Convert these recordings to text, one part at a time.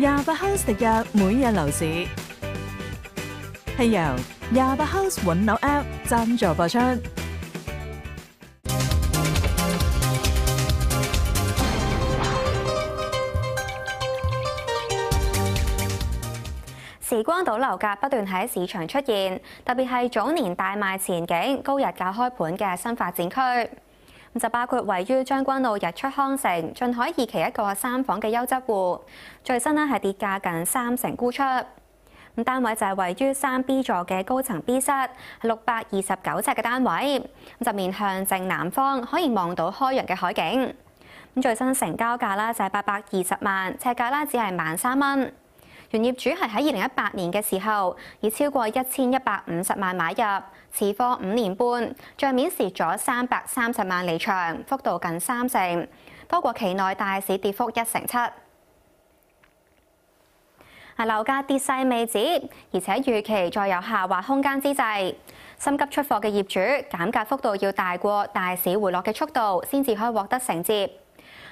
廿八 House 特約每日楼市，系由廿八 House 揾楼 App 赞助播出。时光島樓價不断喺市场出现，特别系早年大卖前景、高日价开盘嘅新发展区，就包括位於將軍澳日出康城晉海二期一個三房嘅優質戶，最新呢係跌價近三成沽出。咁單位就係位於三 B 座嘅高層 B 室，六百二十九尺嘅單位，咁就面向正南方，可以望到開揚嘅海景。咁最新成交價啦就係八百二十萬，尺價啦只係萬三蚊。原業主係喺二零一八年嘅時候，以超過一千一百五十萬買入，持貨五年半，帳面蝕咗三百三十萬離場，幅度近三成，多過期內大市跌幅一成七。係樓價跌勢未止，而且預期再有下滑空間之際，心急出貨嘅業主減價幅度要大過大市回落嘅速度，先至可以獲得承接。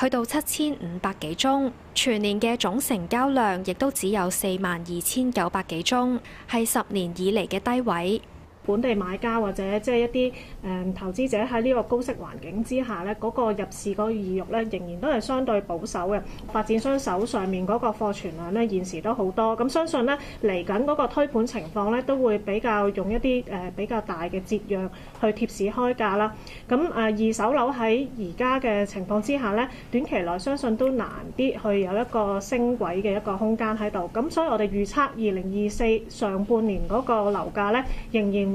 去到七千五百幾宗，全年嘅總成交量亦都只有四萬二千九百幾宗，係十年以嚟嘅低位。本地買家或者即係一啲誒投資者喺呢個高息環境之下咧，嗰個入市嗰個意欲咧，仍然都係相對保守嘅。發展商手上面嗰個貨存量咧，現時都好多，咁相信咧嚟緊嗰個推盤情況咧，都會比較用一啲誒比較大嘅折讓去貼市開價啦。咁誒二手樓喺而家嘅情況之下咧，短期內相信都難啲去有一個升軌嘅一個空間喺度。咁所以我哋預測二零二四上半年嗰個樓價咧，仍然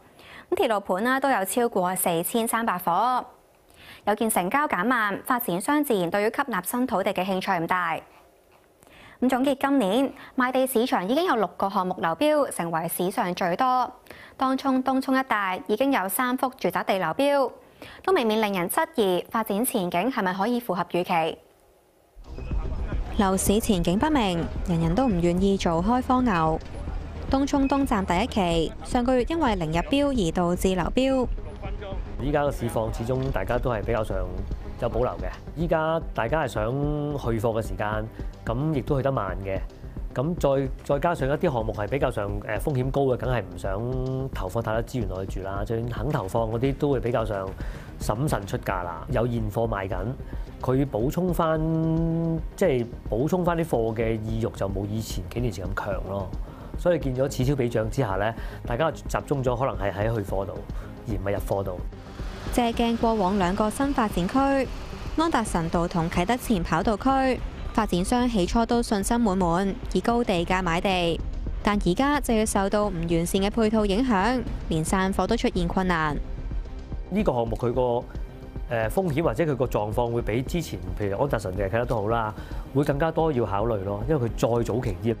咁鐵路盤啦都有超過四千三百伙。有見成交減慢，發展商自然對於吸納新土地嘅興趣唔大。咁總結今年賣地市場已經有六個項目流標，成為史上最多。當中東涌一帶已經有三幅住宅地流標，都未免令人質疑發展前景係咪可以符合預期。樓市前景不明，人人都唔願意做開荒牛。東涌東站第一期上個月因為零入標而導致流標。依家個市況始終大家都係比較上有保留嘅。依家大家係想去貨嘅時間，咁亦都去得慢嘅。咁再再加上一啲項目係比較上誒風險高嘅，梗係唔想投放太多資源落去住啦。就算肯投放嗰啲，都會比較上審慎出價啦。有現貨賣緊，佢補充翻即係補充翻啲貨嘅意欲就冇以前幾年前咁強咯。所以見咗此消彼長之下咧，大家集中咗可能係喺去貨度，而唔係入貨度。借鏡過往兩個新發展區，安達臣道同啟德前跑道區，發展商起初都信心滿滿，以高地價買地，但而家就要受到唔完善嘅配套影響，連散貨都出現困難。呢個項目佢個誒風險或者佢個狀況會比之前，譬如安達臣定係啟德都好啦，會更加多要考慮咯，因為佢再早期啲。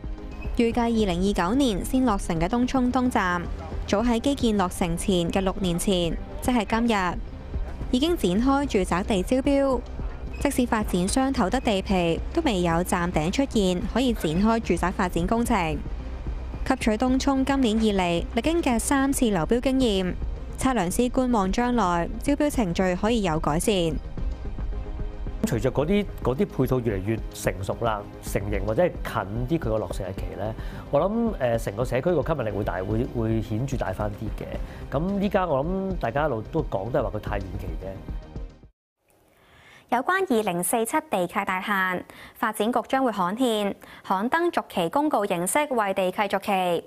預計二零二九年先落成嘅東涌東站，早喺基建落成前嘅六年前，即係今日，已經展開住宅地招標。即使發展商投得地皮，都未有站頂出現，可以展開住宅發展工程。吸取東涌今年以嚟歷經嘅三次流標經驗，測量師觀望將來招標程序可以有改善。隨着嗰啲嗰啲配套越嚟越成熟啦、成型或者係近啲佢個落成日期咧，我諗誒成個社區個吸引力會大，會會顯著大翻啲嘅。咁依家我諗大家一路都講都係話佢太遠期啫。有關二零四七地契大限，發展局將會刊憲，刊登續期公告形式為地契續期。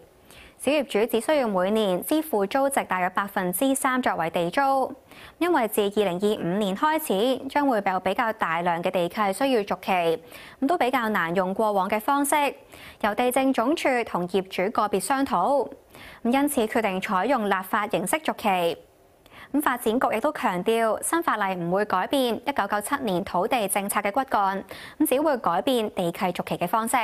小業主只需要每年支付租值大約百分之三作為地租，因為自二零二五年開始將會有比較大量嘅地契需要續期，咁都比較難用過往嘅方式，由地政總署同業主個別商討，咁因此決定採用立法形式續期。咁發展局亦都強調，新法例唔會改變一九九七年土地政策嘅骨幹，咁只會改變地契續期嘅方式。